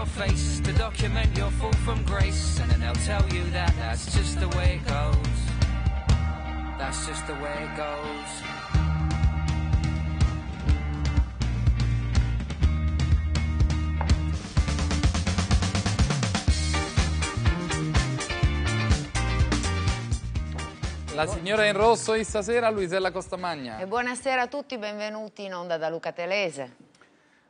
your face to document your fall from grace, and then they'll tell you that that's just the way it goes. That's just the way it goes. La signora in rosso di stasera, Luisella Costamagna. E buonasera a tutti, benvenuti in onda da Luca Telese.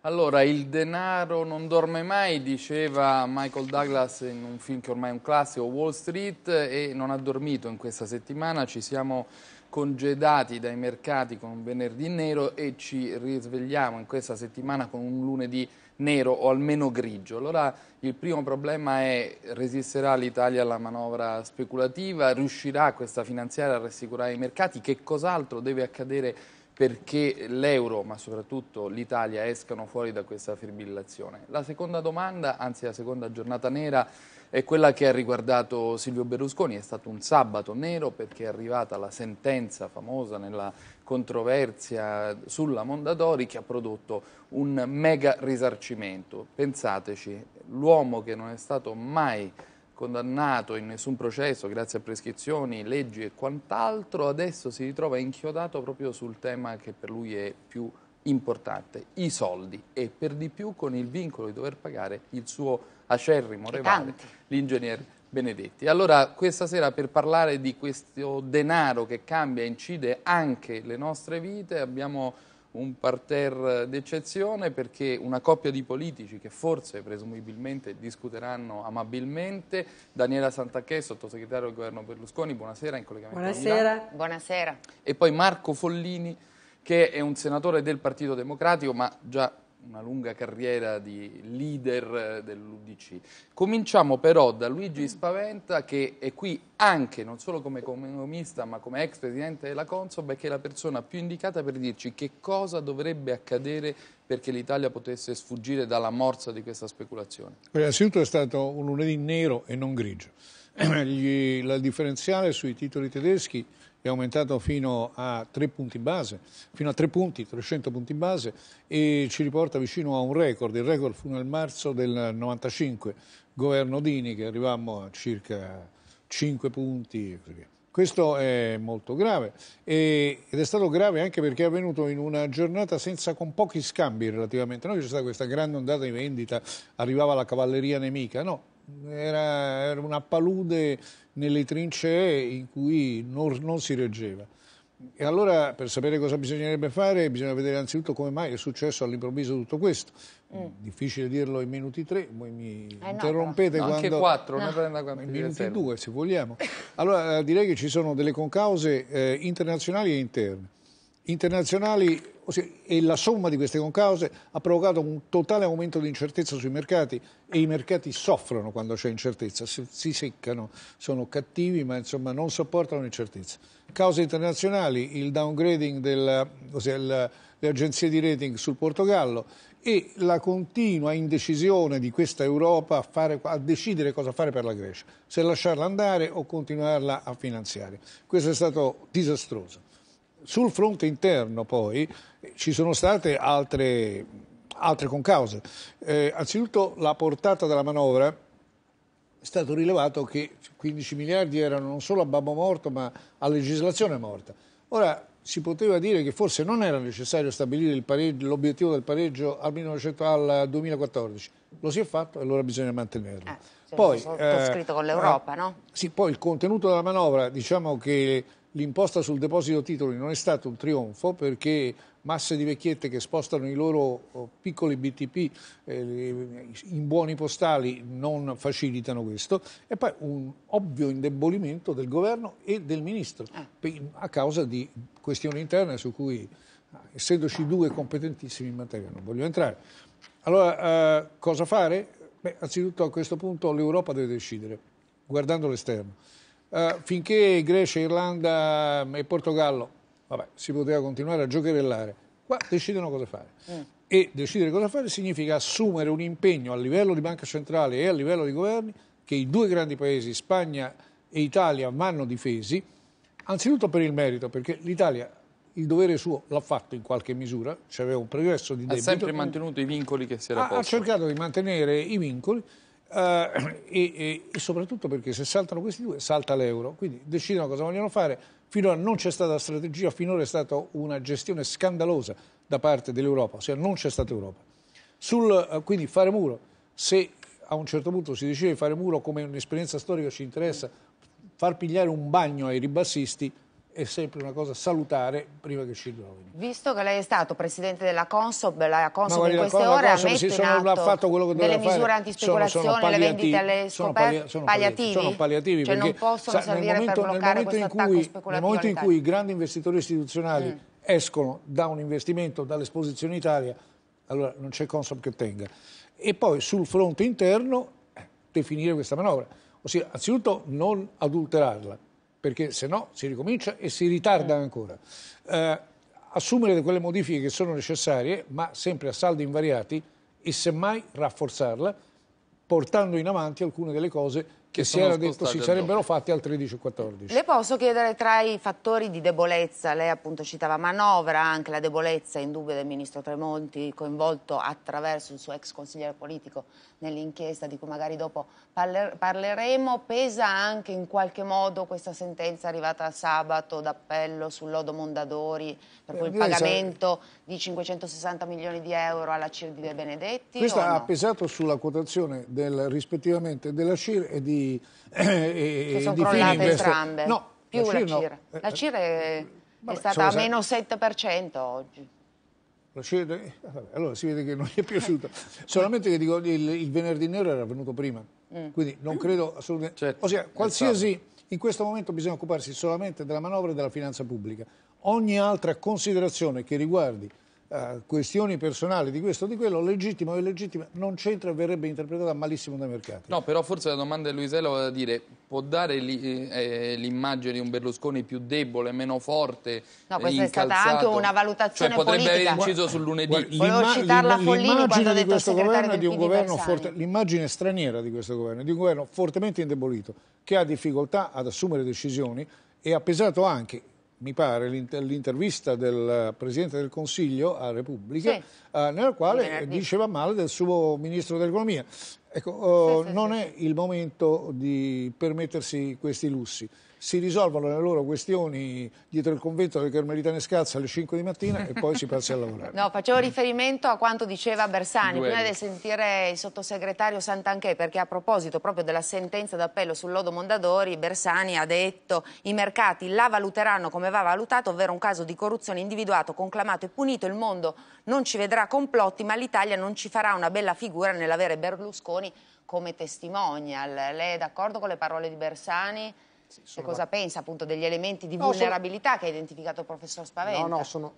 Allora, il denaro non dorme mai, diceva Michael Douglas in un film che ormai è un classico, Wall Street, e non ha dormito in questa settimana. Ci siamo congedati dai mercati con un venerdì nero e ci risvegliamo in questa settimana con un lunedì nero o almeno grigio. Allora il primo problema è resisterà l'Italia alla manovra speculativa, riuscirà questa finanziaria a rassicurare i mercati, che cos'altro deve accadere perché l'euro, ma soprattutto l'Italia, escano fuori da questa fibrillazione. La seconda domanda, anzi la seconda giornata nera, è quella che ha riguardato Silvio Berlusconi. È stato un sabato nero perché è arrivata la sentenza famosa nella controversia sulla Mondadori che ha prodotto un mega risarcimento. Pensateci, l'uomo che non è stato mai condannato in nessun processo grazie a prescrizioni, leggi e quant'altro, adesso si ritrova inchiodato proprio sul tema che per lui è più importante, i soldi e per di più con il vincolo di dover pagare il suo acerrimo rivale, l'ingegner Benedetti. Allora questa sera per parlare di questo denaro che cambia e incide anche le nostre vite abbiamo un parterre d'eccezione perché una coppia di politici che forse presumibilmente discuteranno amabilmente, Daniela Santacchè, sottosegretario del governo Berlusconi, buonasera in collegamento Buonasera. Buonasera. E poi Marco Follini che è un senatore del Partito Democratico ma già una lunga carriera di leader dell'UDC. Cominciamo però da Luigi Spaventa che è qui anche, non solo come economista ma come ex presidente della Consob, che è la persona più indicata per dirci che cosa dovrebbe accadere perché l'Italia potesse sfuggire dalla morsa di questa speculazione. Innanzitutto è stato un lunedì nero e non grigio. La differenziale sui titoli tedeschi è aumentato fino a 3 punti base, fino a 3 punti, 300 punti base e ci riporta vicino a un record. Il record fu nel marzo del 95, governo Dini, che arrivammo a circa 5 punti. Questo è molto grave ed è stato grave anche perché è avvenuto in una giornata senza, con pochi scambi relativamente. Non c'è stata questa grande ondata di vendita, arrivava la cavalleria nemica, no, era, era una palude nelle trincee in cui non, non, si reggeva. E allora per sapere cosa bisognerebbe fare bisogna vedere anzitutto come mai è successo all'improvviso tutto questo. Mm. Difficile dirlo in minuti tre, voi mi eh interrompete no, quando... Anche quattro, no. in minuti due se vogliamo. Allora eh, direi che ci sono delle concause eh, internazionali e interne. Internazionali e la somma di queste concause ha provocato un totale aumento di incertezza sui mercati e i mercati soffrono quando c'è incertezza, si, si seccano, sono cattivi ma insomma non sopportano l'incertezza. Cause internazionali, il downgrading delle agenzie di rating sul Portogallo e la continua indecisione di questa Europa a, fare, a, decidere cosa fare per la Grecia, se lasciarla andare o continuarla a finanziare. Questo è stato disastroso. Sul fronte interno poi ci sono state altre, altre concause. Eh, anzitutto la portata della manovra è stato rilevato che 15 miliardi erano non solo a babbo morto ma a legislazione morta. Ora si poteva dire che forse non era necessario stabilire l'obiettivo del pareggio al, 1900, al, 2014, lo si è fatto e allora bisogna mantenerlo. Eh, poi, sottoscritto eh, con l'Europa, eh, no? Sì, poi il contenuto della manovra, diciamo che l'imposta sul deposito titoli non è stato un trionfo perché masse di vecchiette che spostano i loro oh, piccoli BTP eh, in buoni postali non facilitano questo e poi un ovvio indebolimento del governo e del ministro eh. a causa di questioni interne su cui essendoci due competentissimi in materia non voglio entrare. Allora eh, cosa fare? Beh, anzitutto a questo punto l'Europa deve decidere guardando l'esterno. Uh, finché Grecia, Irlanda e Portogallo vabbè, si poteva continuare a giocherellare, qua decidono cosa fare. Mm. E decidere cosa fare significa assumere un impegno a livello di banca centrale e a livello di governi che i due grandi paesi, Spagna e Italia, vanno difesi, anzitutto per il merito, perché l'Italia il dovere suo l'ha fatto in qualche misura, c'aveva un progresso di Ha debito. sempre mantenuto i vincoli che si era ha, ha posto. cercato di mantenere i vincoli eh, e, e- e soprattutto perché se saltano questi due salta l'euro, quindi decidono cosa vogliono fare. Finora non c'è stata strategia, finora è stata una gestione scandalosa da parte dell'Europa, ossia non c'è stata Europa. Sul, eh, quindi fare muro, se a un certo punto si decide di fare muro come un'esperienza storica ci interessa, far pigliare un bagno ai ribassisti è sempre una cosa salutare prima che ci rovini. Visto che lei è stato presidente della Consob, la Consob in queste ore ha messo in atto fatto quello che delle misure fare. antispeculazione, le vendite alle scoperte, sono palliativi? Sono palliativi Cioè non possono sa, nel servire momento- per bloccare questo attacco cui- speculativo Nel momento in cui i grandi investitori istituzionali Mm. escono da un investimento, dall'esposizione Italia, allora non c'è Consob che tenga. E poi sul fronte interno eh, definire questa manovra. Ossia, anzitutto non adulterarla, perché se no si ricomincia e si ritarda Mm. ancora. Eh, assumere quelle modifiche che sono necessarie, ma sempre a saldi invariati, e semmai rafforzarla, portando in avanti alcune delle cose che, si era detto si sarebbero fatte al 13 e 14. Le posso chiedere tra i fattori di debolezza, lei appunto citava manovra, anche la debolezza indubbia del ministro Tremonti, coinvolto attraverso il suo ex consigliere politico nell'inchiesta di cui magari dopo parler- parleremo, pesa anche in qualche modo questa sentenza arrivata sabato d'appello sul lodo Mondadori per Beh, cui il pagamento di 560 milioni di euro alla CIR di De Benedetti? Questa o ha no? pesato sulla quotazione del, rispettivamente della CIR e di, e, Che e sono di crollate Fininvest. entrambe. No, più la, CIR no. CIR. Eh, La CIR è, vabbè, è stata a meno 7% oggi. La eh, vabbè, allora si vede che non gli è piaciuto. Solamente che dico, il, il venerdì nero era venuto prima, Mm. quindi non credo assolutamente. Certo, Ossia, qualsiasi. In questo momento bisogna occuparsi solamente della manovra e della finanza pubblica. Ogni altra considerazione che riguardi eh, questioni personali di questo o di quello, legittimo o illegittima, non c'entra e verrebbe interpretata malissimo dai mercati. No, però forse la domanda di Luisella voleva dire, può dare li- eh, l'immagine di un Berlusconi più debole, meno forte, No, questa è stata anche una valutazione cioè, potrebbe politica. aver inciso sul lunedì. Volevo l'imma- citare la l'imma- Follini quando ha detto questo governo è di un governo forte, l'immagine straniera di questo governo, è di un governo fortemente indebolito, che ha difficoltà ad assumere decisioni e ha pesato anche, mi pare, l'int- l'intervista del Presidente del Consiglio a Repubblica, Sì. eh, nella quale diceva male del suo Ministro dell'Economia. Ecco, eh, Sì, sì, non sì, è il momento di permettersi questi lussi. Si risolvono le loro questioni dietro il convento delle Carmelitane Scalze alle 5 di mattina e poi si passa a lavorare. No, facevo riferimento a quanto diceva Bersani Duelli. prima di sentire il sottosegretario Santanchè, perché a proposito proprio della sentenza d'appello sul lodo Mondadori, Bersani ha detto i mercati la valuteranno come va valutato, ovvero un caso di corruzione individuato, conclamato e punito, il mondo non ci vedrà complotti, ma l'Italia non ci farà una bella figura nell'avere Berlusconi come testimonial. Lei è d'accordo con le parole di Bersani? E cosa pensa appunto degli elementi di No, sono- vulnerabilità che ha identificato il professor Spaventa? No, no, sono,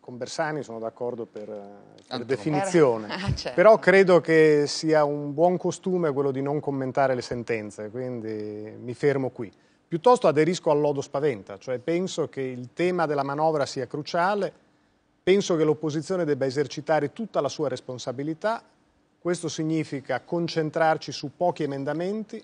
con Bersani sono d'accordo per, eh, per definizione, Per- ah, certo. però credo che sia un buon costume quello di non commentare le sentenze, quindi mi fermo qui. Piuttosto aderisco al lodo spaventa, cioè penso che il tema della manovra sia cruciale, penso che l'opposizione debba esercitare tutta la sua responsabilità, questo significa concentrarci su pochi emendamenti,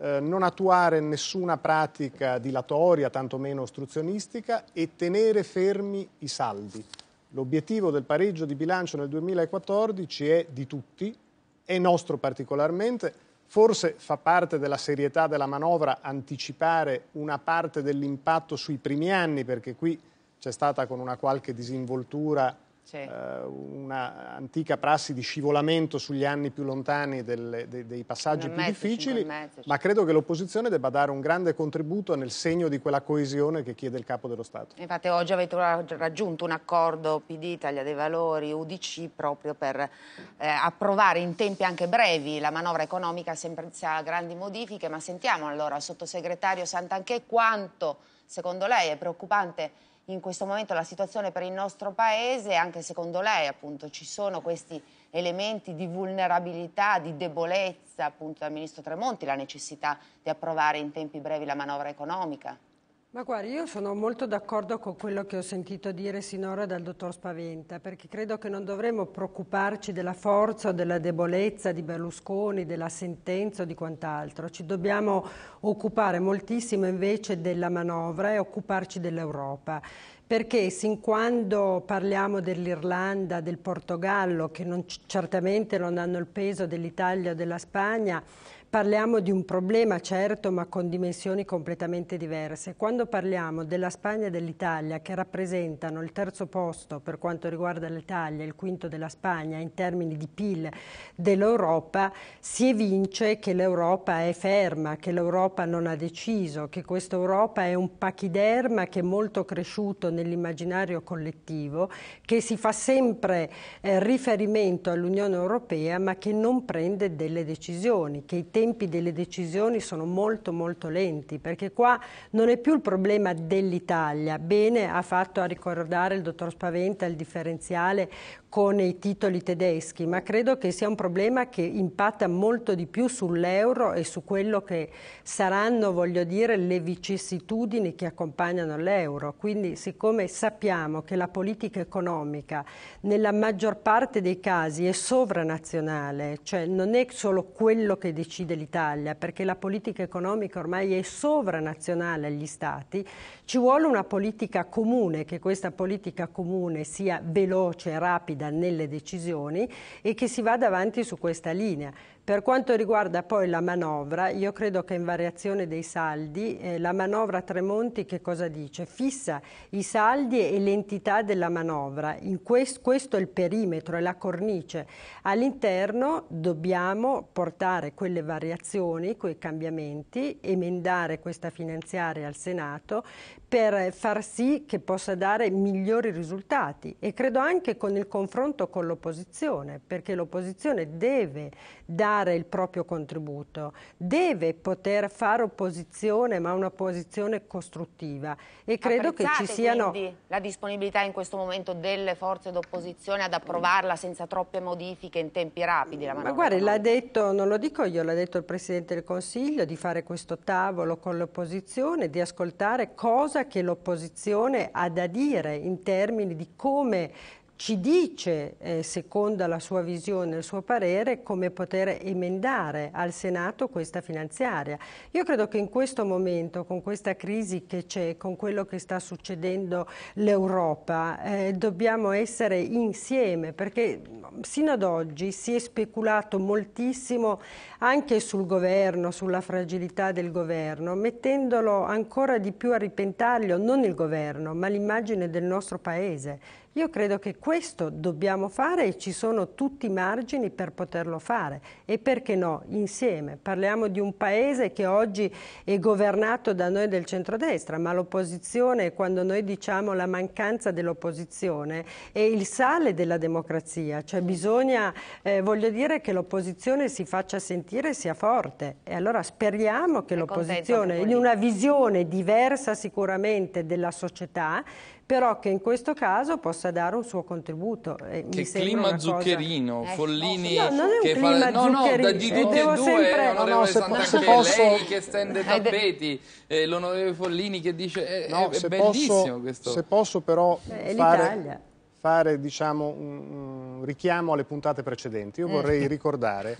eh, non attuare nessuna pratica dilatoria, tantomeno ostruzionistica, e tenere fermi i saldi. L'obiettivo del pareggio di bilancio nel 2014 è di tutti, è nostro particolarmente. Forse fa parte della serietà della manovra anticipare una parte dell'impatto sui primi anni, perché qui c'è stata con una qualche disinvoltura. Eh, una antica prassi di scivolamento sugli anni più lontani delle- dei, dei passaggi più mezzo, difficili, mezzo, ma credo che l'opposizione debba dare un grande contributo nel segno di quella coesione che chiede il capo dello Stato. Infatti oggi avete ra- raggiunto un accordo PD, Italia dei Valori, UDC proprio per eh, approvare in tempi anche brevi la manovra economica senza grandi modifiche, ma sentiamo allora sottosegretario Santanchè quanto secondo lei è preoccupante in questo momento la situazione per il nostro paese anche secondo lei appunto ci sono questi elementi di vulnerabilità, di debolezza appunto dal Ministro Tremonti, la necessità di approvare in tempi brevi la manovra economica. Ma guardi, io sono molto d'accordo con quello che ho sentito dire sinora dal dottor Spaventa, perché credo che non dovremmo preoccuparci della forza o della debolezza di Berlusconi, della sentenza o di quant'altro. Ci dobbiamo occupare moltissimo invece della manovra e occuparci dell'Europa perché sin quando parliamo dell'Irlanda, del Portogallo, che non, certamente non hanno il peso dell'Italia o della Spagna, Parliamo di un problema certo ma con dimensioni completamente diverse. Quando parliamo della Spagna e dell'Italia che rappresentano il terzo posto per quanto riguarda l'Italia, il quinto della Spagna in termini di PIL dell'Europa, si evince che l'Europa è ferma, che l'Europa non ha deciso, che questa Europa è un pachiderma che è molto cresciuto nell'immaginario collettivo, che si fa sempre eh, riferimento all'Unione Europea ma che non prende delle decisioni, che i tempi delle decisioni sono molto molto lenti, perché qua non è più il problema dell'Italia. Bene ha fatto a ricordare il dottor Spaventa il differenziale con i titoli tedeschi, ma credo che sia un problema che impatta molto di più sull'euro e su quello che saranno, voglio dire, le vicissitudini che accompagnano l'euro. Quindi siccome sappiamo che la politica economica nella maggior parte dei casi è sovranazionale, cioè non è solo quello che decide l'Italia, perché la politica economica ormai è sovranazionale agli Stati, ci vuole una politica comune, che questa politica comune sia veloce, rapida, rapida nelle decisioni e che si vada avanti su questa linea. Per quanto riguarda poi la manovra, io credo che in variazione dei saldi, eh, la manovra Tremonti che cosa dice? Fissa i saldi e l'entità della manovra, quest, questo è il perimetro, è la cornice. All'interno dobbiamo portare quelle variazioni, quei cambiamenti, emendare questa finanziaria al Senato per far sì che possa dare migliori risultati e credo anche con il confronto con l'opposizione, perché l'opposizione deve dare il proprio contributo, deve poter fare opposizione, ma un'opposizione costruttiva. E credo Apprezzate che ci siano la disponibilità in questo momento delle forze d'opposizione ad approvarla senza troppe modifiche in tempi rapidi? La Ma guardi, l'ha detto, non lo dico io, l'ha detto il Presidente del Consiglio di fare questo tavolo con l'opposizione, di ascoltare cosa che l'opposizione ha da dire in termini di come ci dice, eh, secondo la sua visione, il suo parere, come poter emendare al Senato questa finanziaria. Io credo che in questo momento, con questa crisi che c'è, con quello che sta succedendo l'Europa, eh, dobbiamo essere insieme, perché sino ad oggi si è speculato moltissimo anche sul governo, sulla fragilità del governo, mettendolo ancora di più a ripentaglio non il governo, ma l'immagine del nostro Paese. Io credo che questo dobbiamo fare e ci sono tutti i margini per poterlo fare. E perché no, insieme. Parliamo di un paese che oggi è governato da noi del centrodestra, ma l'opposizione, quando noi diciamo la mancanza dell'opposizione, è il sale della democrazia, cioè bisogna, eh, voglio dire, che l'opposizione si faccia sentire e sia forte. E allora speriamo che l'opposizione, in una visione diversa sicuramente della società, però che in questo caso possa dare un suo contributo. Eh, che clima zuccherino, cosa... Follini no, non è un che clima fa... No, no, da di tutti e due, sempre... no, no, se, se posso... lei che stende tappeti, eh, l'onorevole Follini che dice eh, no, è, è bellissimo posso, questo. Se posso però Beh, fare, fare diciamo, un, un, richiamo alle puntate precedenti, io vorrei ricordare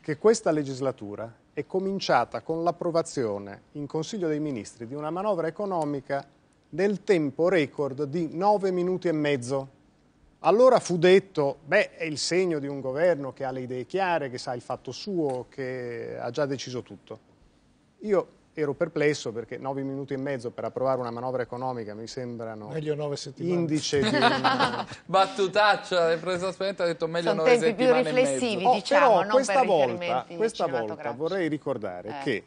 che questa legislatura è cominciata con l'approvazione in Consiglio dei Ministri di una manovra economica nel tempo record di 9 minuti e mezzo. Allora fu detto, beh, è il segno di un governo che ha le idee chiare, che sa il fatto suo, che ha già deciso tutto. Io ero perplesso perché 9 minuti e mezzo per approvare una manovra economica mi sembrano indice di una... battutaccia il professor Spaventa ha detto meglio Sono 9 tempi più riflessivi oh, diciamo però questa volta, questa volta vorrei ricordare eh. che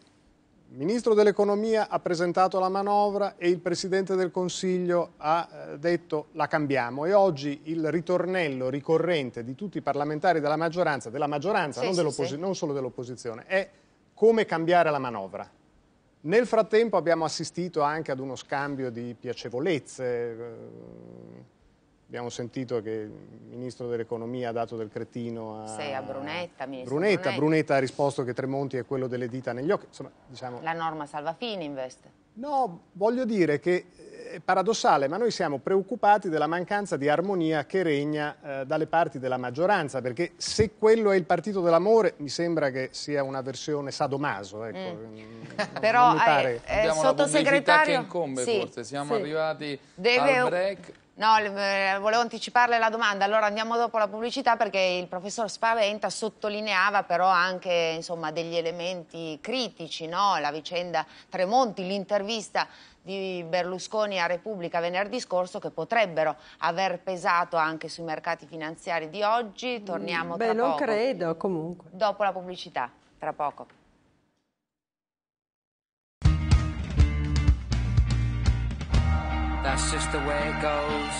il Ministro dell'Economia ha presentato la manovra e il Presidente del Consiglio ha eh, detto la cambiamo e oggi il ritornello ricorrente di tutti i parlamentari della maggioranza, della maggioranza sì, non, sì, sì. non solo dell'opposizione, è come cambiare la manovra. Nel frattempo abbiamo assistito anche ad uno scambio di piacevolezze, eh, Abbiamo sentito che il Ministro dell'Economia ha dato del cretino a, Sei a Brunetta, Brunetta. Brunetta. Brunetta. ha risposto che Tremonti è quello delle dita negli occhi. Insomma, diciamo... La norma salva fine investe. No, voglio dire che è paradossale, ma noi siamo preoccupati della mancanza di armonia che regna eh, dalle parti della maggioranza, perché se quello è il partito dell'amore, mi sembra che sia una versione sadomaso. Ecco. Mm. Però, eh, eh, sottosegretario... che incombe sì, forse, siamo sì. arrivati Deve... al break. No, eh, volevo anticiparle la domanda, allora andiamo dopo la pubblicità perché il professor Spaventa sottolineava però anche insomma, degli elementi critici, no? la vicenda Tremonti, l'intervista di Berlusconi a Repubblica venerdì scorso che potrebbero aver pesato anche sui mercati finanziari di oggi. Torniamo Beh, tra poco. non credo comunque. Dopo la pubblicità, tra poco. That's just the way it goes.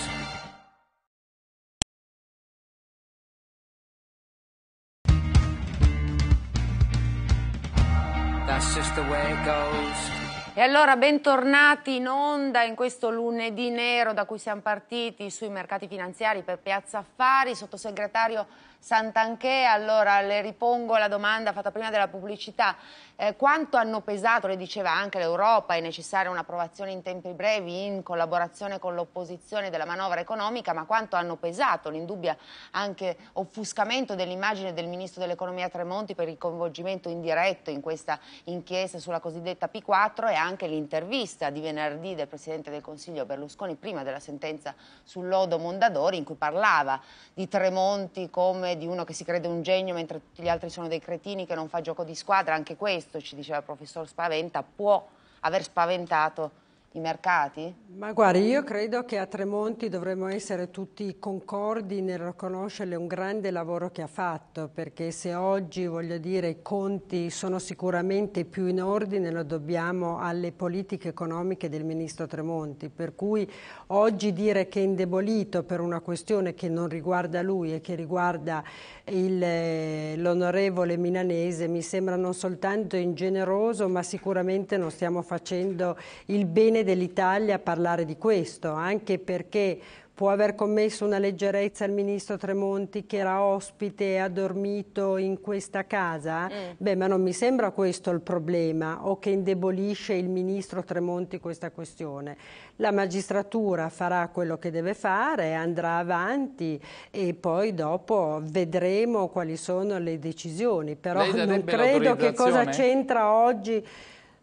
That's just the way it goes. E allora bentornati in onda in questo lunedì nero da cui siamo partiti sui mercati finanziari per Piazza Affari, sottosegretario Santanché, allora le ripongo la domanda fatta prima della pubblicità. Eh, quanto hanno pesato, le diceva anche l'Europa, è necessaria un'approvazione in tempi brevi in collaborazione con l'opposizione della manovra economica, ma quanto hanno pesato l'indubbia anche offuscamento dell'immagine del Ministro dell'Economia Tremonti per il coinvolgimento indiretto in questa inchiesta sulla cosiddetta P4 e anche l'intervista di venerdì del Presidente del Consiglio Berlusconi prima della sentenza sul lodo Mondadori in cui parlava di Tremonti come di uno che si crede un genio mentre tutti gli altri sono dei cretini che non fa gioco di squadra, anche questo, ci diceva il professor Spaventa, può aver spaventato i mercati? Ma guardi, io credo che a Tremonti dovremmo essere tutti concordi nel riconoscerle un grande lavoro che ha fatto, perché se oggi, voglio dire, i conti sono sicuramente più in ordine, lo dobbiamo alle politiche economiche del Ministro Tremonti, per cui oggi dire che è indebolito per una questione che non riguarda lui e che riguarda l'onorevole Milanese mi sembra non soltanto ingeneroso, ma sicuramente non stiamo facendo il bene dell'Italia a parlare di questo, anche perché può aver commesso una leggerezza il ministro Tremonti che era ospite e ha dormito in questa casa? Mm. Beh, ma non mi sembra questo il problema o che indebolisce il ministro Tremonti questa questione. La magistratura farà quello che deve fare, andrà avanti e poi dopo vedremo quali sono le decisioni, però non credo che cosa c'entra oggi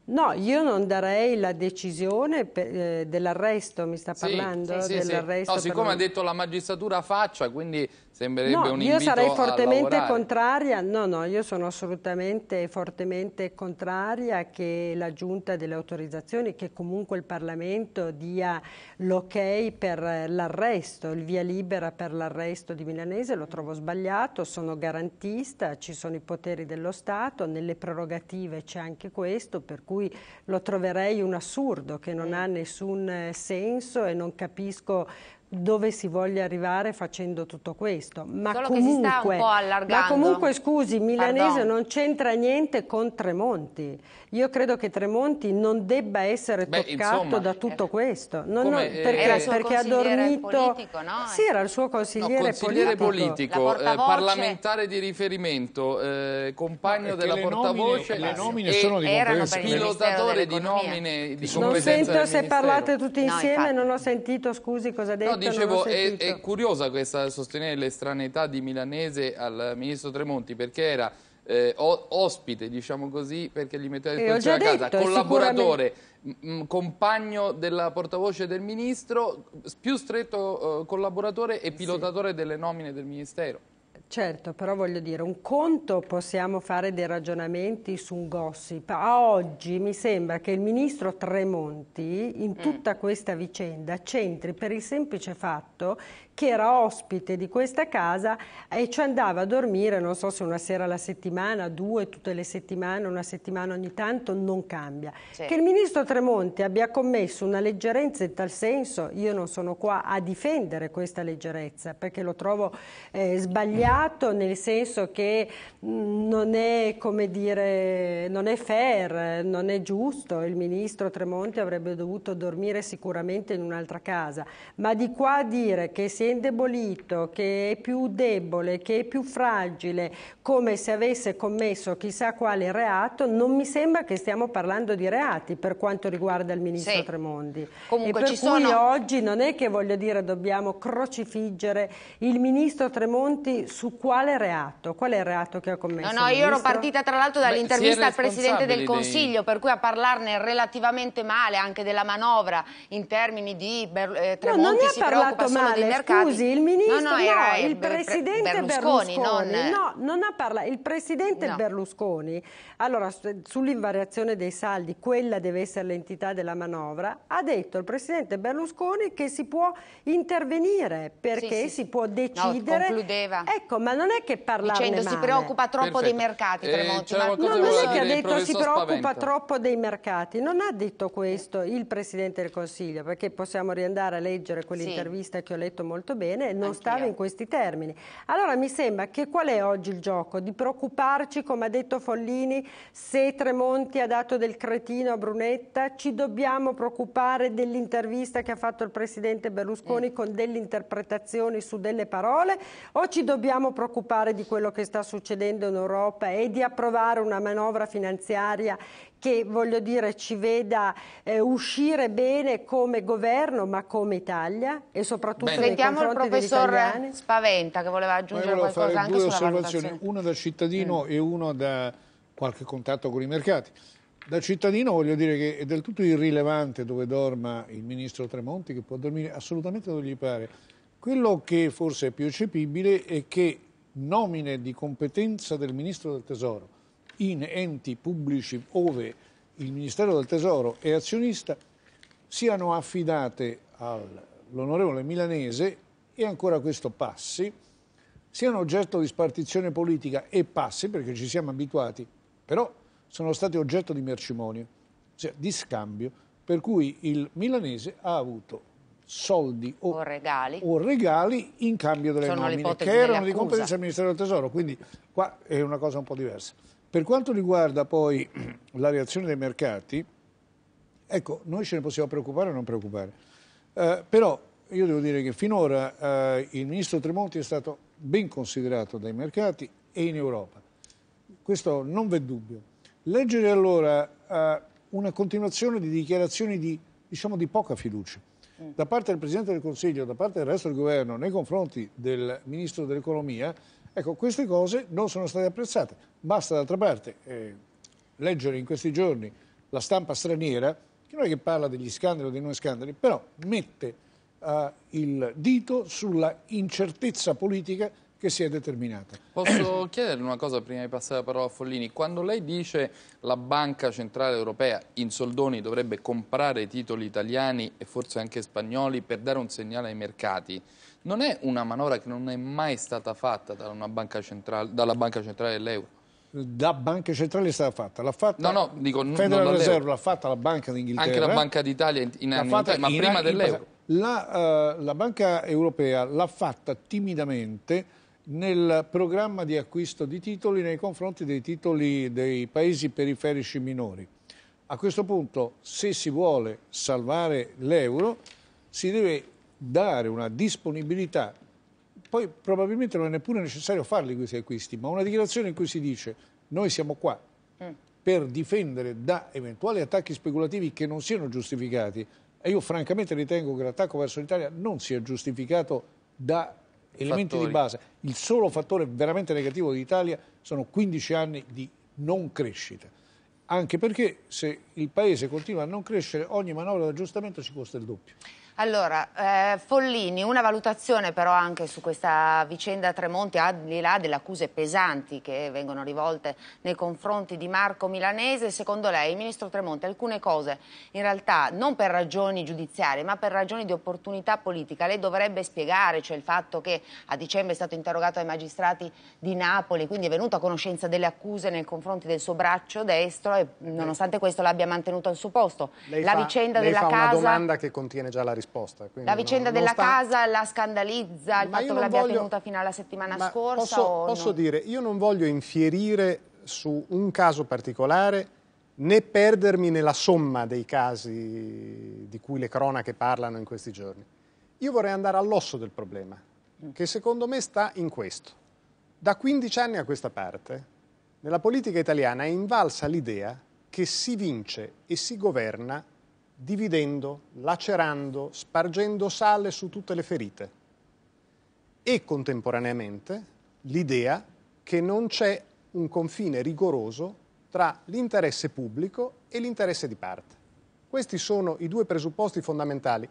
No, io non darei la decisione eh, dell'arresto, mi sta parlando? Sì, sì, sì, no, siccome ha detto la magistratura faccia, quindi Sembrerebbe no, un io sarei fortemente contraria, no, no, io sono assolutamente fortemente contraria che la giunta delle autorizzazioni, che comunque il Parlamento dia l'ok per l'arresto, il via libera per l'arresto di Milanese, lo trovo sbagliato, sono garantista, ci sono i poteri dello Stato, nelle prerogative c'è anche questo, per cui lo troverei un assurdo che non ha nessun senso e non capisco dove si voglia arrivare facendo tutto questo. Ma Solo comunque, ma comunque scusi, Milanese Pardon. non c'entra niente con Tremonti. Io credo che Tremonti non debba essere Beh, toccato insomma, da tutto eh, questo. Non, non, perché, perché ha dormito... Politico, no? Sì, era il suo consigliere, no, consigliere politico. politico eh, parlamentare di riferimento, eh, compagno no, della portavoce. Le nomine sono di pilotatore di nomine di Non sento se parlate tutti insieme, non ho sentito, scusi, cosa ha detto. Dicevo, è, è curiosa questa sostenere l'estraneità di Milanese al ministro Tremonti, perché era eh, ospite, diciamo così, perché gli metteva il a casa, collaboratore, compagno della portavoce del ministro, più stretto eh, collaboratore e pilotatore sì. delle nomine del ministero. Certo, però voglio dire, un conto possiamo fare dei ragionamenti su un gossip. A oggi mi sembra che il ministro Tremonti in mm. tutta questa vicenda c'entri per il semplice fatto che era ospite di questa casa e ci andava a dormire, non so se una sera alla settimana, due tutte le settimane, una settimana ogni tanto, non cambia. Sì. Che il ministro Tremonti abbia commesso una leggerezza in tal senso, io non sono qua a difendere questa leggerezza, perché lo trovo eh, sbagliato nel senso che non è, come dire, non è fair, non è giusto, il ministro Tremonti avrebbe dovuto dormire sicuramente in un'altra casa, ma di qua a dire che si si è indebolito, che è più debole, che è più fragile, come se avesse commesso chissà quale reato, non mi sembra che stiamo parlando di reati per quanto riguarda il ministro sì. Tremondi. Comunque e per cui sono... oggi non è che voglio dire dobbiamo crocifiggere il ministro Tremonti su quale reato? Qual è il reato che ha commesso? No, no, io ero partita tra l'altro dall'intervista al Presidente del Consiglio, dei... per cui a parlarne relativamente male anche della manovra in termini di Ber eh, Tremonti no, si preoccupa solo male, dei mercati. Scusi, il ministro, no, no, no il Presidente Berlusconi, Berlusconi non... no, non ha parlato, il Presidente no. Berlusconi, allora sull'invariazione dei saldi, quella deve essere l'entità della manovra, ha detto il Presidente Berlusconi che si può intervenire perché sì, sì. si può decidere. No, concludeva. Ecco, ma non è che parlarne Dicendo male. si preoccupa troppo Perfetto. dei mercati, Tremonti. Eh, ma... No, non è che ha detto si preoccupa Spaventa. troppo dei mercati, non ha detto questo il Presidente del Consiglio, perché possiamo riandare a leggere quell'intervista sì. che ho letto molto bene e non Anch'io. stava in questi termini. Allora mi sembra che qual è oggi il gioco? Di preoccuparci, come ha detto Follini, se Tremonti ha dato del cretino a Brunetta, ci dobbiamo preoccupare dell'intervista che ha fatto il Presidente Berlusconi mm. con delle interpretazioni su delle parole o ci dobbiamo preoccupare di quello che sta succedendo in Europa e di approvare una manovra finanziaria che voglio dire ci veda eh, uscire bene come governo ma come Italia e soprattutto bene. nei Sentiamo confronti il professor Spaventa che voleva aggiungere qualcosa anche due osservazioni, una da cittadino mm. e una da qualche contatto con i mercati. Da cittadino voglio dire che è del tutto irrilevante dove dorma il ministro Tremonti, che può dormire assolutamente dove gli pare. Quello che forse è più eccepibile è che nomine di competenza del ministro del Tesoro in enti pubblici ove il Ministero del Tesoro è azionista siano affidate all'onorevole milanese e ancora questo passi, siano oggetto di spartizione politica e passi perché ci siamo abituati, però sono stati oggetto di mercimonio, cioè di scambio, per cui il milanese ha avuto soldi o, o, regali. o regali. in cambio delle sono nomine che erano di competenza del Ministero del Tesoro, quindi qua è una cosa un po' diversa. Per quanto riguarda poi la reazione dei mercati, ecco, noi ce ne possiamo preoccupare o non preoccupare. Eh, però io devo dire che finora eh, il ministro Tremonti è stato ben considerato dai mercati e in Europa. Questo non v'è dubbio. Leggere allora eh, una continuazione di dichiarazioni di, diciamo, di poca fiducia mm. da parte del Presidente del Consiglio, da parte del resto del Governo nei confronti del Ministro dell'Economia, ecco, queste cose non sono state apprezzate. Basta d'altra parte eh, leggere in questi giorni la stampa straniera, che non è che parla degli scandali o dei non scandali, però mette uh, il dito sulla incertezza politica che si è determinata. Posso chiederle una cosa prima di passare la parola a Follini? Quando lei dice la Banca Centrale Europea in soldoni dovrebbe comprare titoli italiani e forse anche spagnoli per dare un segnale ai mercati, non è una manovra che non è mai stata fatta dalla Banca Centrale, dalla banca centrale dell'Euro? da banca centrale è stata fatta. L'ha fatta no, no, dico, Federal Reserve, l'ha fatta la Banca d'Inghilterra. Anche la Banca d'Italia in, in, in, ma in, prima dell'euro. La, uh, la, Banca Europea l'ha fatta timidamente nel programma di acquisto di titoli nei confronti dei titoli dei paesi periferici minori. A questo punto, se si vuole salvare l'euro, si deve dare una disponibilità poi probabilmente non è neppure necessario farli questi acquisti, ma una dichiarazione in cui si dice noi siamo qua mm. per difendere da eventuali attacchi speculativi che non siano giustificati e io francamente ritengo che l'attacco verso l'Italia non sia giustificato da elementi Fattori. di base. Il solo fattore veramente negativo dell'Italia sono 15 anni di non crescita. Anche perché se il Paese continua a non crescere, ogni manovra di aggiustamento ci costa il doppio. Allora, eh, Follini, una valutazione però anche su questa vicenda Tremonti, al di là delle accuse pesanti che vengono rivolte nei confronti di Marco Milanese, secondo lei, il Ministro Tremonti, alcune cose in realtà non per ragioni giudiziarie ma per ragioni di opportunità politica, lei dovrebbe spiegare, cioè il fatto che a dicembre è stato interrogato dai magistrati di Napoli, quindi è venuto a conoscenza delle accuse nei confronti del suo braccio destro e nonostante questo l'abbia mantenuto al suo posto. Lei la fa, vicenda della fa casa... una domanda che contiene già la risposta risposta. La vicenda non, della sta... casa la scandalizza, il ma fatto che l'abbia voglio... tenuta fino alla settimana ma scorsa? Posso, posso no? dire, io non voglio infierire su un caso particolare né perdermi nella somma dei casi di cui le cronache parlano in questi giorni. Io vorrei andare all'osso del problema, che secondo me sta in questo. Da 15 anni a questa parte, nella politica italiana è invalsa l'idea che si vince e si governa dividendo, lacerando, spargendo sale su tutte le ferite. E contemporaneamente l'idea che non c'è un confine rigoroso tra l'interesse pubblico e l'interesse di parte. Questi sono i due presupposti fondamentali.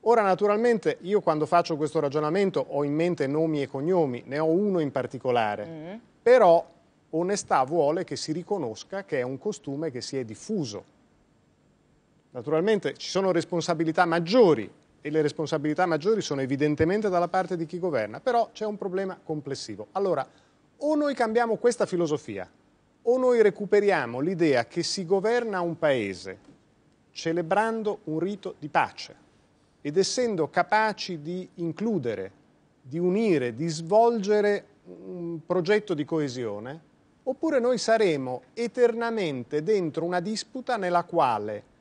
Ora, naturalmente, io quando faccio questo ragionamento ho in mente nomi e cognomi, ne ho uno in particolare, mm. però onestà vuole che si riconosca che è un costume che si è diffuso. Naturalmente ci sono responsabilità maggiori e le responsabilità maggiori sono evidentemente dalla parte di chi governa, però c'è un problema complessivo. Allora, o noi cambiamo questa filosofia, o noi recuperiamo l'idea che si governa un paese celebrando un rito di pace ed essendo capaci di includere, di unire, di svolgere un progetto di coesione, oppure noi saremo eternamente dentro una disputa nella quale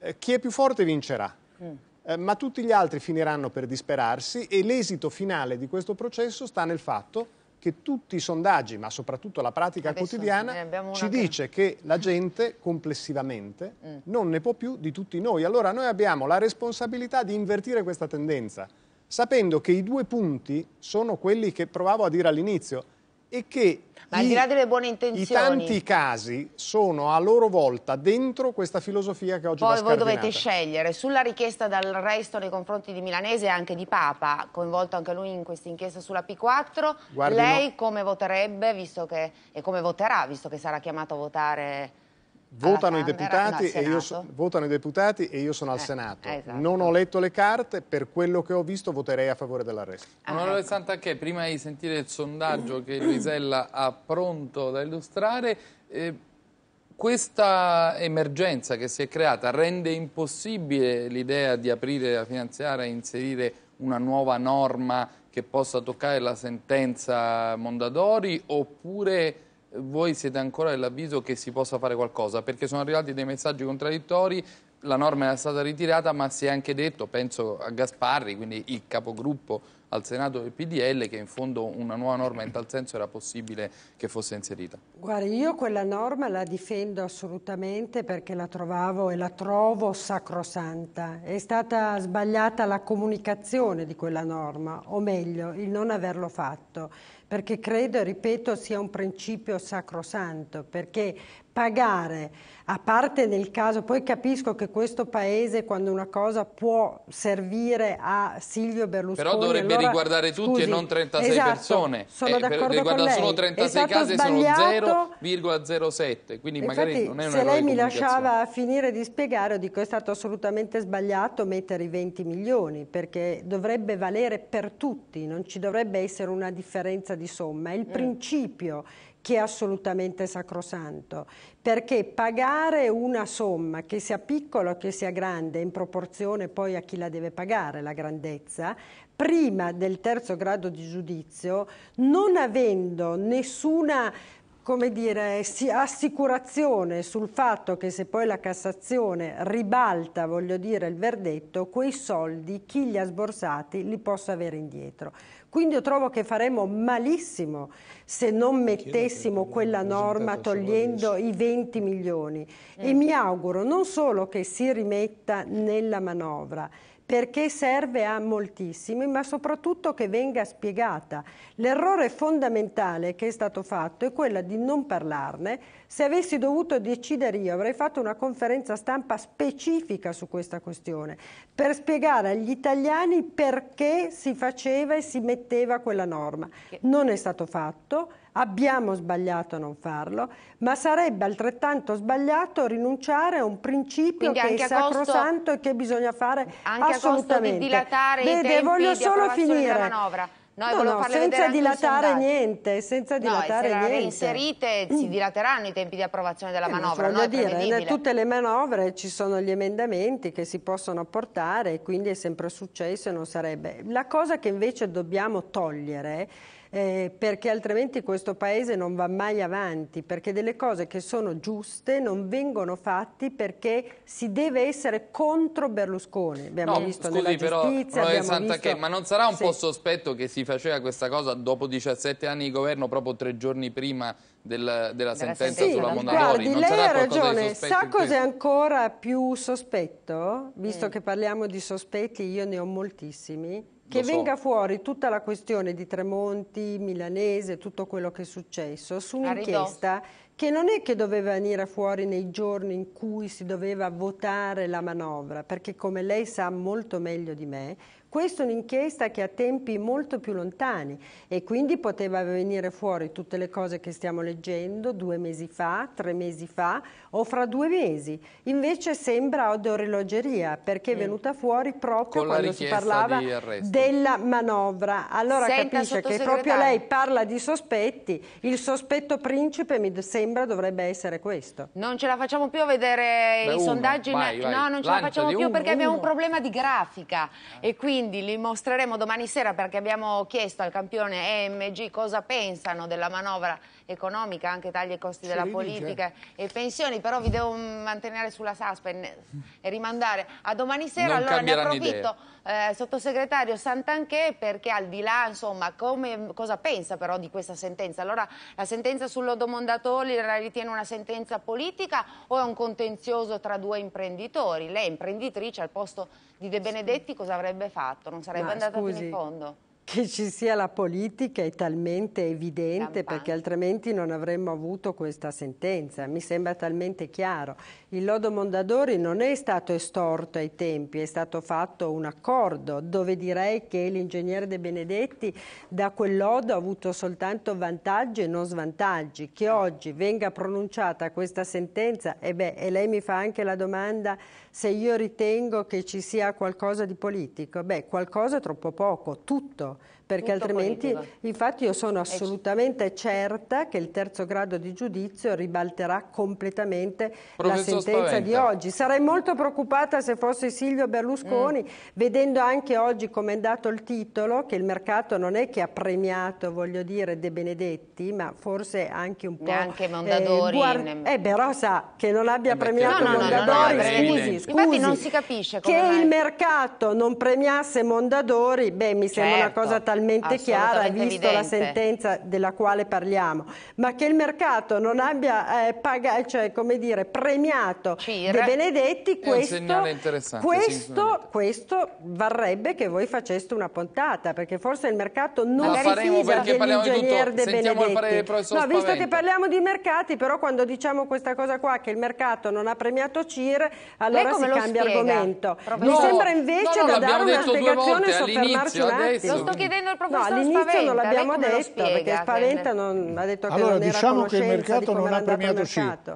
eh, chi è più forte vincerà. Mm. Eh, ma tutti gli altri finiranno per disperarsi e l'esito finale di questo processo sta nel fatto che tutti i sondaggi, ma soprattutto la pratica Adesso quotidiana, ci dice che... che la gente complessivamente mm. non ne può più di tutti noi. Allora noi abbiamo la responsabilità di invertire questa tendenza, sapendo che i due punti sono quelli che provavo a dire all'inizio e che ma al di là delle buone intenzioni... I tanti casi sono a loro volta dentro questa filosofia che oggi Poi va scardinata. voi dovete scegliere sulla richiesta d'arresto nei confronti di Milanese e anche di Papa, coinvolto anche lui in questa inchiesta sulla P4, Guardi, lei no. come voterebbe visto che, e come voterà, visto che sarà chiamato a votare Votano i, e so, votano i deputati e io sono al eh, Senato. Esatto. Non ho letto le carte, per quello che ho visto voterei a favore dell'arresto. Ah, Onorevole ecco. Sant'Anché, prima di sentire il sondaggio che Luisella ha pronto da illustrare, eh, questa emergenza che si è creata rende impossibile l'idea di aprire la finanziaria e inserire una nuova norma che possa toccare la sentenza Mondadori oppure voi siete ancora dell'avviso che si possa fare qualcosa, perché sono arrivati dei messaggi contraddittori, la norma è stata ritirata, ma si è anche detto, penso a Gasparri, quindi il capogruppo al Senato del PDL, che in fondo una nuova norma in tal senso era possibile che fosse inserita. Guardi, io quella norma la difendo assolutamente perché la trovavo e la trovo sacrosanta. È stata sbagliata la comunicazione di quella norma, o meglio, il non averlo fatto perché credo e ripeto sia un principio sacrosanto, perché pagare, a parte nel caso, poi capisco che questo paese quando una cosa può servire a Silvio Berlusconi... Però dovrebbe allora, riguardare tutti scusi, e non 36 esatto, persone. Sono eh, d'accordo riguarda con lei. solo 36 casi sbagliato... sono 0,07, quindi Infatti, magari non è una se lei mi lasciava finire di spiegare, dico è stato assolutamente sbagliato mettere i 20 milioni, perché dovrebbe valere per tutti, non ci dovrebbe essere una differenza di somma. È il mm. principio che è assolutamente sacrosanto, perché pagare una somma, che sia piccola o che sia grande, in proporzione poi a chi la deve pagare, la grandezza, prima del terzo grado di giudizio, non avendo nessuna come dire, assicurazione sul fatto che se poi la Cassazione ribalta, voglio dire, il verdetto, quei soldi chi li ha sborsati li possa avere indietro. Quindi io trovo che faremmo malissimo se non mettessimo quella norma togliendo i 20 milioni. E mi auguro non solo che si rimetta nella manovra, perché serve a moltissimi, ma soprattutto che venga spiegata. L'errore fondamentale che è stato fatto è quella di non parlarne. Se avessi dovuto decidere io avrei fatto una conferenza stampa specifica su questa questione, per spiegare agli italiani perché si faceva e si metteva quella norma. Non è stato fatto Abbiamo sbagliato a non farlo, ma sarebbe altrettanto sbagliato rinunciare a un principio Quindi che è sacrosanto costo, e che bisogna fare anche assolutamente. a costo di dilatare Vede, i tempi voglio di solo finire. della manovra. No, no, no senza dilatare niente, senza dilatare no, se niente. inserite si dilateranno i tempi di approvazione della eh, manovra, no? dire, in tutte le manovre ci sono gli emendamenti che si possono apportare e quindi è sempre successo e non sarebbe. La cosa che invece dobbiamo togliere eh, perché altrimenti questo Paese non va mai avanti, perché delle cose che sono giuste non vengono fatte perché si deve essere contro Berlusconi. Abbiamo no, visto scusi, nella però, giustizia, abbiamo visto... Che, ma non sarà un sì. po' sospetto che si faceva questa cosa dopo 17 anni di governo, proprio tre giorni prima del, della, della, sentenza sì, sulla Mondadori? Guardi, lei ha ragione, sa cos'è ancora più sospetto? Visto mm. che parliamo di sospetti, io ne ho moltissimi che so. venga fuori tutta la questione di Tremonti, Milanese, tutto quello che è successo su un'inchiesta che non è che doveva venire fuori nei giorni in cui si doveva votare la manovra, perché come lei sa molto meglio di me, questa è un'inchiesta che ha tempi molto più lontani e quindi poteva venire fuori tutte le cose che stiamo leggendo due mesi fa, tre mesi fa o fra due mesi. Invece sembra ad orologeria perché è mm. venuta fuori proprio quando si parlava della manovra. Allora Senta, capisce che proprio lei parla di sospetti, il sospetto principe mi sembra dovrebbe essere questo. Non ce la facciamo più a vedere Beh, i uno, sondaggi, vai, vai. no, non ce Lancia la facciamo più uno, perché uno. abbiamo un problema di grafica e quindi quindi li mostreremo domani sera perché abbiamo chiesto al campione EMG cosa pensano della manovra economica, anche tagli ai costi della politica e pensioni, però vi devo mantenere sulla suspense e rimandare a domani sera, non allora ne approfitto eh, sottosegretario Santanché perché al di là, insomma, come, cosa pensa però di questa sentenza? Allora la sentenza sull'Odomondatoli la ritiene una sentenza politica o è un contenzioso tra due imprenditori? Lei imprenditrice al posto di De Benedetti cosa avrebbe fatto? Non sarebbe Ma, andata scusi, fino in fondo? Che ci sia la politica è talmente evidente perché altrimenti non avremmo avuto questa sentenza, mi sembra talmente chiaro. Il lodo Mondadori non è stato estorto ai tempi, è stato fatto un accordo dove direi che l'ingegnere De Benedetti da quel lodo ha avuto soltanto vantaggi e non svantaggi. Che oggi venga pronunciata questa sentenza, e, beh, e lei mi fa anche la domanda se io ritengo che ci sia qualcosa di politico, beh qualcosa è troppo poco, tutto perché Tutto altrimenti, politico. infatti io sono assolutamente certa che il terzo grado di giudizio ribalterà completamente Professor la sentenza Spaventa. di oggi. Sarei molto preoccupata se fosse Silvio Berlusconi, mm. vedendo anche oggi come è andato il titolo, che il mercato non è che ha premiato, voglio dire, De Benedetti, ma forse anche un po'... Neanche Mondadori. Eh, guard- eh però sa, che non abbia premiato no, no, Mondadori, no, scusi, scusi. Infatti non si capisce come Che mai. il mercato non premiasse Mondadori, beh, mi sembra certo. una cosa talmente talmente chiara, visto evidente. la sentenza della quale parliamo, ma che il mercato non abbia eh, pagato, cioè, come dire, premiato Cir. De Benedetti, questo, questo, questo, varrebbe che voi faceste una puntata, perché forse il mercato non si fida dell'ingegner De Benedetti. No, visto che parliamo di mercati, però quando diciamo questa cosa qua, che il mercato non ha premiato CIR, allora si cambia spiega? argomento. Mi sembra invece da dare una spiegazione e soffermarci un attimo. Lo sto chiedendo al professor No, all'inizio non l'abbiamo detto, perché Spaventa non, ha detto che allora, non diciamo che il mercato non ha premiato.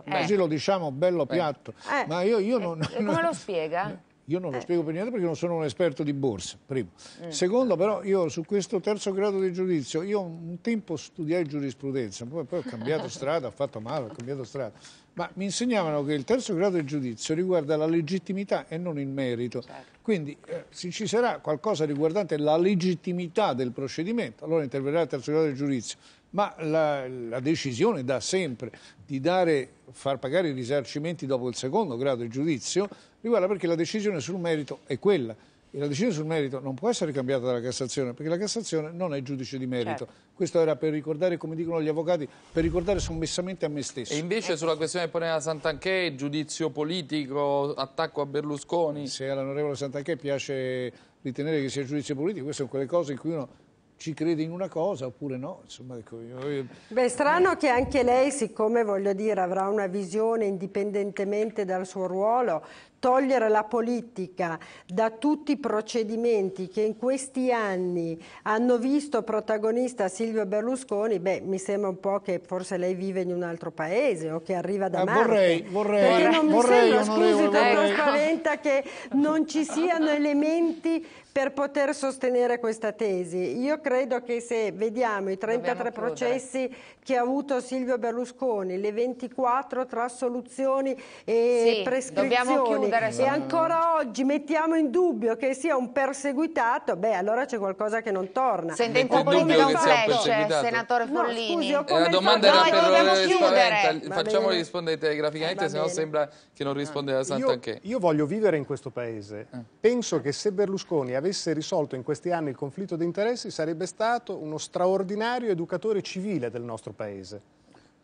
Eh. Così lo diciamo bello piatto. Eh. Ma io, io non, eh, come lo spiega? Io non lo eh. spiego per niente perché non sono un esperto di borsa, primo. Mm. Secondo, però, io su questo terzo grado di giudizio, io un tempo studiai giurisprudenza, poi, poi ho cambiato strada, ho fatto male, ho cambiato strada. Ma mi insegnavano che il terzo grado di giudizio riguarda la legittimità e non il merito. Certo. Quindi eh, se ci sarà qualcosa riguardante la legittimità del procedimento, allora interverrà il terzo grado di giudizio. Ma la, la decisione da sempre di dare, far pagare i risarcimenti dopo il secondo grado di giudizio riguarda perché la decisione sul merito è quella e la decisione sul merito non può essere cambiata dalla Cassazione perché la Cassazione non è giudice di merito. Certo. Questo era per ricordare, come dicono gli avvocati, per ricordare sommessamente a me stesso. E invece sulla questione che poneva Santanché, giudizio politico, attacco a Berlusconi? Se all'onorevole Santanché piace ritenere che sia giudizio politico, queste sono quelle cose in cui uno ci crede in una cosa oppure no. Insomma, ecco, io... Beh, strano che anche lei, siccome voglio dire, avrà una visione indipendentemente dal suo ruolo, togliere la politica da tutti i procedimenti che in questi anni hanno visto protagonista Silvio Berlusconi, beh, mi sembra un po' che forse lei vive in un altro paese o che arriva da Eh, Marte. vorrei, vorrei, Perché non mi vorrei, sembra, scusi, vorrei. Spaventa, che non ci siano elementi per poter sostenere questa tesi. Io credo che se vediamo i 33 Dobbiamo processi che ha avuto Silvio Berlusconi, le 24 tra soluzioni e Sì, prescrizioni dobbiamo chiudere, e sì. ancora oggi mettiamo in dubbio che sia un perseguitato, beh allora c'è qualcosa che non torna. Sentenza politica un flash, senatore No, Follini. scusi, ho Eh, come la domanda era per. Spaventa. Rispondere telegraficamente, Va se no sembra che non risponde a Io, Santanché. io voglio vivere in questo paese. Penso che se Berlusconi avesse risolto in questi anni il conflitto di interessi sarebbe stato uno straordinario educatore civile del nostro paese.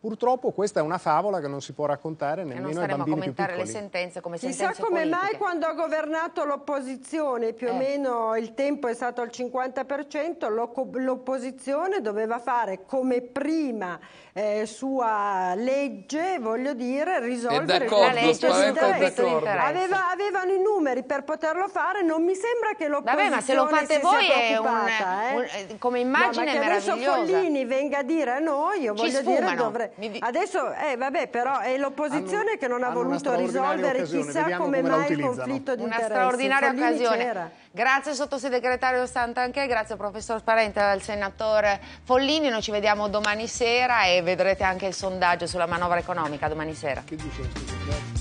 Purtroppo questa è una favola che non si può raccontare non nemmeno ai staremo a bambini più commentare le piccoli. sentenze come Chissà sentenze come mai politiche. quando ha governato l'opposizione, più o Eh. meno il tempo è stato al 50%, l'occo- l'opposizione doveva fare come prima eh, sua legge, voglio dire, risolvere il conflitto di d'accordo. Aveva- avevano i numeri per poterlo fare, non mi sembra che l'opposizione Vabbè, ma se lo fate si voi sia è un- preoccupata, eh. un- eh, come immagine no, è ma che adesso meravigliosa. Follini venga a dire a noi, io Ci voglio dire dovrei... Di- Adesso, eh, vabbè, però è l'opposizione Hanno- che non ha una voluto risolvere occasione, chissà vediamo come come mai il conflitto di Una interessi. straordinaria Follini occasione. c'era. Grazie sottosegretario Santanché, grazie professor Sparente al senatore Follini. Noi ci vediamo domani sera e vedrete anche il sondaggio sulla manovra economica domani sera. Che dice questo?